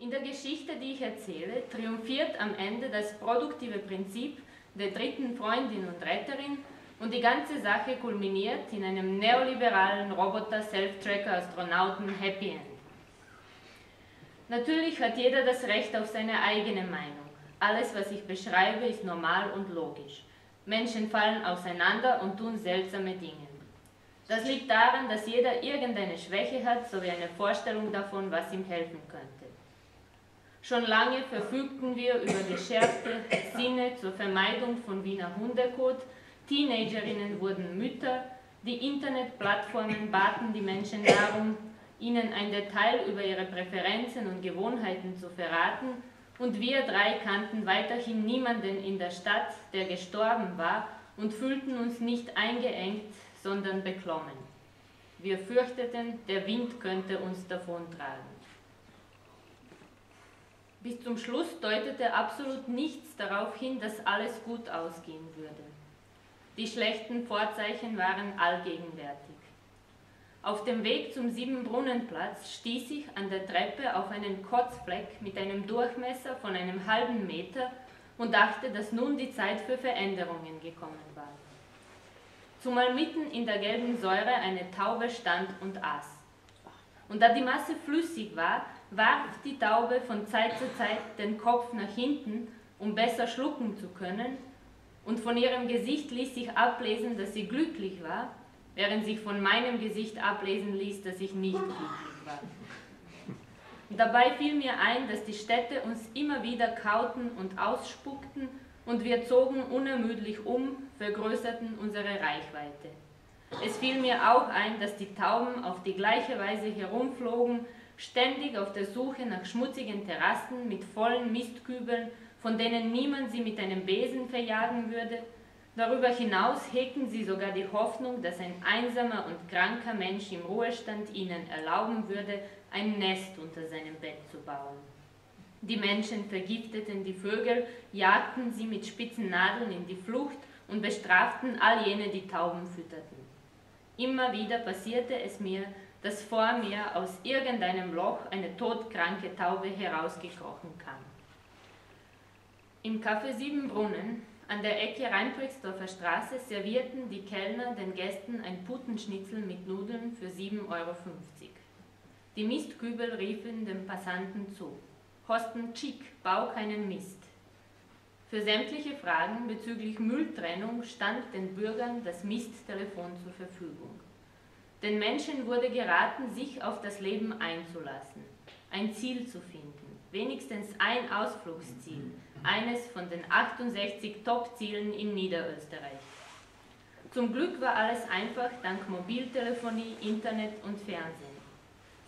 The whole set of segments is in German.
In der Geschichte, die ich erzähle, triumphiert am Ende das produktive Prinzip der dritten Freundin und Retterin und die ganze Sache kulminiert in einem neoliberalen Roboter-Self-Tracker-Astronauten Happy End. Natürlich hat jeder das Recht auf seine eigene Meinung. Alles, was ich beschreibe, ist normal und logisch. Menschen fallen auseinander und tun seltsame Dinge. Das liegt daran, dass jeder irgendeine Schwäche hat sowie eine Vorstellung davon, was ihm helfen könnte. Schon lange verfügten wir über geschärfte Sinne zur Vermeidung von Wiener Hundekot, Teenagerinnen wurden Mütter, die Internetplattformen baten die Menschen darum, ihnen ein Detail über ihre Präferenzen und Gewohnheiten zu verraten, und wir drei kannten weiterhin niemanden in der Stadt, der gestorben war, und fühlten uns nicht eingeengt, sondern beklommen. Wir fürchteten, der Wind könnte uns davontragen. Bis zum Schluss deutete absolut nichts darauf hin, dass alles gut ausgehen würde. Die schlechten Vorzeichen waren allgegenwärtig. Auf dem Weg zum Siebenbrunnenplatz stieß ich an der Treppe auf einen Kotzfleck mit einem Durchmesser von einem halben Meter und dachte, dass nun die Zeit für Veränderungen gekommen war. Zumal mitten in der gelben Säure eine Taube stand und aß. Und da die Masse flüssig war, warf die Taube von Zeit zu Zeit den Kopf nach hinten, um besser schlucken zu können, und von ihrem Gesicht ließ sich ablesen, dass sie glücklich war, während sich von meinem Gesicht ablesen ließ, dass ich nicht glücklich war. Dabei fiel mir ein, dass die Städte uns immer wieder kauten und ausspuckten und wir zogen unermüdlich um, vergrößerten unsere Reichweite. Es fiel mir auch ein, dass die Tauben auf die gleiche Weise herumflogen, ständig auf der Suche nach schmutzigen Terrassen mit vollen Mistkübeln, von denen niemand sie mit einem Besen verjagen würde. Darüber hinaus hegten sie sogar die Hoffnung, dass ein einsamer und kranker Mensch im Ruhestand ihnen erlauben würde, ein Nest unter seinem Bett zu bauen. Die Menschen vergifteten die Vögel, jagten sie mit spitzen Nadeln in die Flucht und bestraften all jene, die Tauben fütterten. Immer wieder passierte es mir, dass vor mir aus irgendeinem Loch eine todkranke Taube herausgekrochen kam. Im Café Siebenbrunnen an der Ecke Rheinbrixdorfer Straße servierten die Kellner den Gästen ein Putenschnitzel mit Nudeln für 7,50 Euro. Die Mistkübel riefen dem Passanten zu. Hosten Chick, bau keinen Mist. Für sämtliche Fragen bezüglich Mülltrennung stand den Bürgern das Misttelefon zur Verfügung. Den Menschen wurde geraten, sich auf das Leben einzulassen, ein Ziel zu finden, wenigstens ein Ausflugsziel, eines von den 68 Top-Zielen in Niederösterreich. Zum Glück war alles einfach dank Mobiltelefonie, Internet und Fernsehen.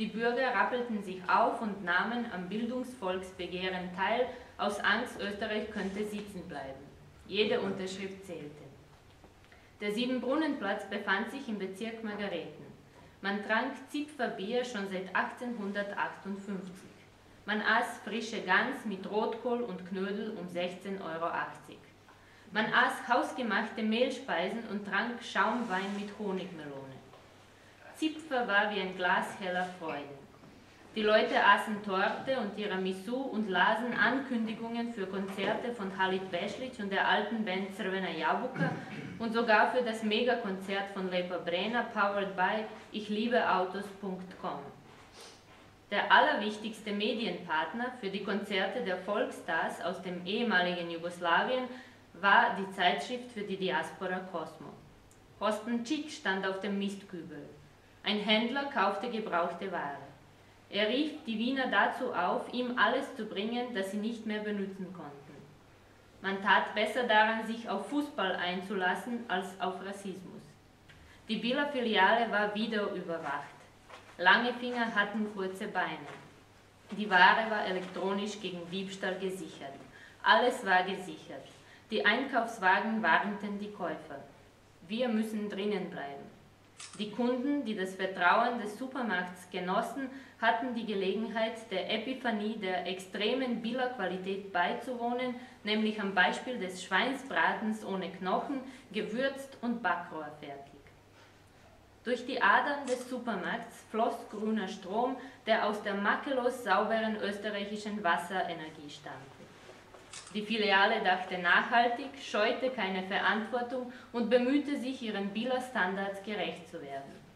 Die Bürger rappelten sich auf und nahmen am Bildungsvolksbegehren teil, aus Angst, Österreich könnte sitzen bleiben. Jede Unterschrift zählte. Der Siebenbrunnenplatz befand sich im Bezirk Margareten. Man trank Zipferbier schon seit 1858. Man aß frische Gans mit Rotkohl und Knödel um 16,80 Euro. Man aß hausgemachte Mehlspeisen und trank Schaumwein mit Honigmelone. Zipfer war wie ein Glas heller Freude. Die Leute aßen Torte und Tiramisu und lasen Ankündigungen für Konzerte von Halit Beslic und der alten Band Crvena Jabuka und sogar für das Megakonzert von Lepa Brena, powered by ichLiebeAutos.com. Der allerwichtigste Medienpartner für die Konzerte der Volkstars aus dem ehemaligen Jugoslawien war die Zeitschrift für die Diaspora Cosmo. Hosten Cik stand auf dem Mistkübel. Ein Händler kaufte gebrauchte Ware. Er rief die Wiener dazu auf, ihm alles zu bringen, das sie nicht mehr benutzen konnten. Man tat besser daran, sich auf Fußball einzulassen, als auf Rassismus. Die Bieler Filiale war wieder überwacht. Lange Finger hatten kurze Beine. Die Ware war elektronisch gegen Diebstahl gesichert. Alles war gesichert. Die Einkaufswagen warnten die Käufer. Wir müssen drinnen bleiben. Die Kunden, die das Vertrauen des Supermarkts genossen, hatten die Gelegenheit, der Epiphanie der extremen Billerqualität beizuwohnen, nämlich am Beispiel des Schweinsbratens ohne Knochen, gewürzt und backrohrfertig. Durch die Adern des Supermarkts floss grüner Strom, der aus der makellos sauberen österreichischen Wasserenergie stammte. Die Filiale dachte nachhaltig, scheute keine Verantwortung und bemühte sich, ihren Bieler Standards gerecht zu werden.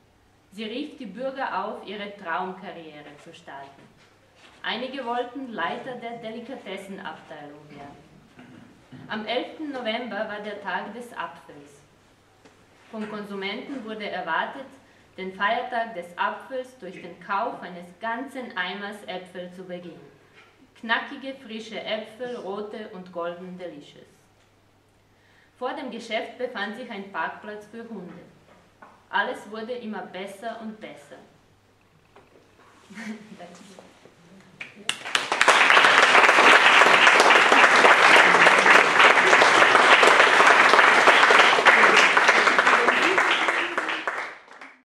Sie rief die Bürger auf, ihre Traumkarriere zu starten. Einige wollten Leiter der Delikatessenabteilung werden. Am 11. November war der Tag des Apfels. Vom Konsumenten wurde erwartet, den Feiertag des Apfels durch den Kauf eines ganzen Eimers Äpfel zu beginnen. Knackige, frische Äpfel, rote und golden Delicious. Vor dem Geschäft befand sich ein Parkplatz für Hunde. Alles wurde immer besser und besser.